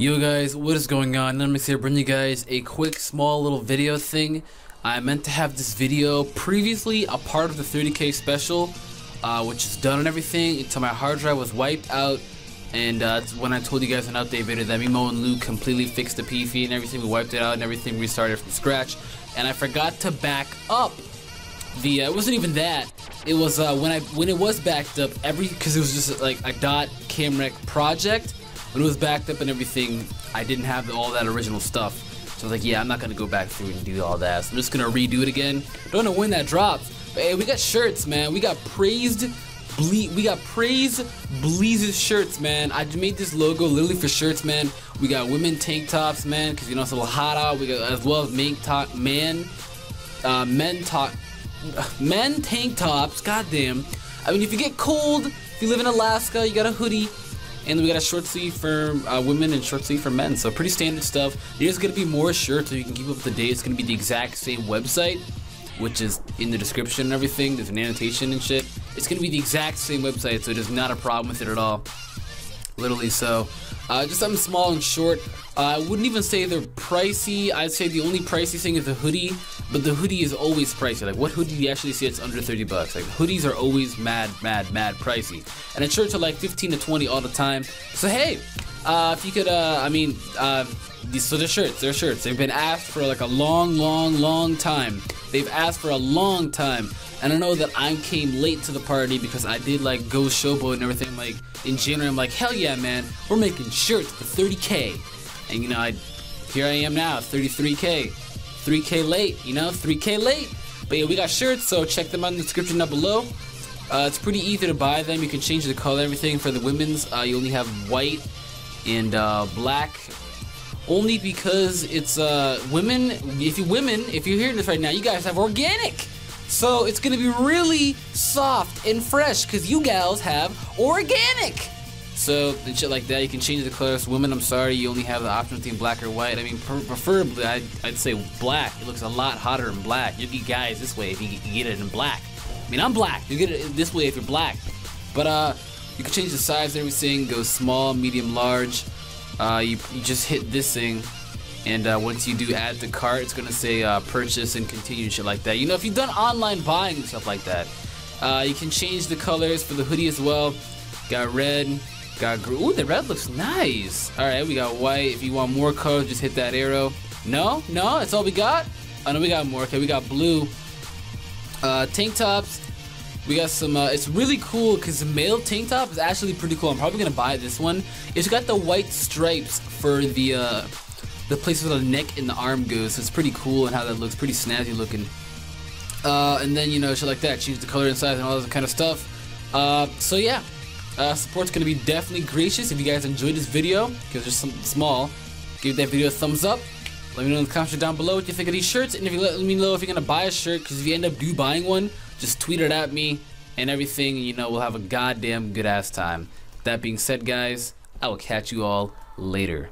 Yo guys, what is going on? I'm here bring you guys a quick small little video thing. I meant to have this video previously a part of the 30k special, uh, which is done and everything until my hard drive was wiped out. And uh, when I told you guys an update video that Mimo and Luke completely fixed the PV and everything, we wiped it out and everything restarted from scratch. And I forgot to back up the. Uh, it wasn't even that. It was uh, when I when it was backed up every because it was just like a dot camrec project when it was backed up and everything, I didn't have all that original stuff. So I was like, yeah, I'm not gonna go back through and do all that. So I'm just gonna redo it again. Don't know when that drops. But hey, we got shirts, man. We got praised Ble we got praise Bleezus shirts, man. I made this logo literally for shirts, man. We got women tank tops, man, because you know it's a little hot out. We got as well as men top man, uh, men top, men tank tops. Goddamn. I mean, if you get cold, if you live in Alaska, you got a hoodie. And we got a short sleeve for uh, women and short sleeve for men. So pretty standard stuff. There's gonna be more shirts so you can keep up the date. It's gonna be the exact same website, which is in the description and everything. There's an annotation and shit. It's gonna be the exact same website, so there's not a problem with it at all. Literally so. Uh, just something small and short. Uh, I wouldn't even say they're pricey. I'd say the only pricey thing is the hoodie, but the hoodie is always pricey. Like, what hoodie do you actually see that's under 30 bucks? Like, hoodies are always mad, mad, mad pricey. And the shirts are like 15 to 20 all the time. So, hey, uh, if you could, uh, I mean, uh, these, so they're shirts, they're shirts. They've been asked for like a long, long, long time. They've asked for a long time. And I know that I came late to the party because I did like go showboat and everything. Like in January, I'm like, hell yeah, man, we're making shirts for 30k. And you know, I here I am now, 33k, 3k late. You know, 3k late. But yeah, we got shirts, so check them out in the description down below. Uh, it's pretty easy to buy them. You can change the color, everything. For the women's, uh, you only have white and uh, black. Only because it's uh, women. If you women, if you're hearing this right now, you guys have organic. So it's gonna be really soft and fresh because you gals have organic. So and shit like that, you can change the colors. Women, I'm sorry, you only have the option between black or white. I mean, preferably, I'd, I'd, say black. It looks a lot hotter in black. You'll get guys this way if you, you get it in black. I mean, I'm black. You get it this way if you're black. But uh, you can change the size and everything. Go small, medium, large. Uh, you, you just hit this thing and uh, once you do add the cart, it's gonna say uh, purchase and continue and shit like that. You know, if you've done online buying and stuff like that, uh, you can change the colors for the hoodie as well. Got red, got green. Ooh, the red looks nice. All right, we got white. If you want more colors, just hit that arrow. No, no, that's all we got. Oh no, we got more. Okay, we got blue. Uh, tank tops. We got some. Uh, it's really cool because the male tank top is actually pretty cool. I'm probably gonna buy this one. It's got the white stripes for the uh, the place where the neck and the arm goes. So it's pretty cool and how that looks, pretty snazzy looking. Uh, and then you know shit like that, change the color inside and all that kind of stuff. Uh, so yeah, uh, support's gonna be definitely gracious. If you guys enjoyed this video, because there's something small, give that video a thumbs up. Let me know in the comments down below what you think of these shirts, and if you let me know if you're gonna buy a shirt, because if you end up do buying one, just tweet it at me and everything, and you know we'll have a goddamn good ass time. That being said, guys, I will catch you all later.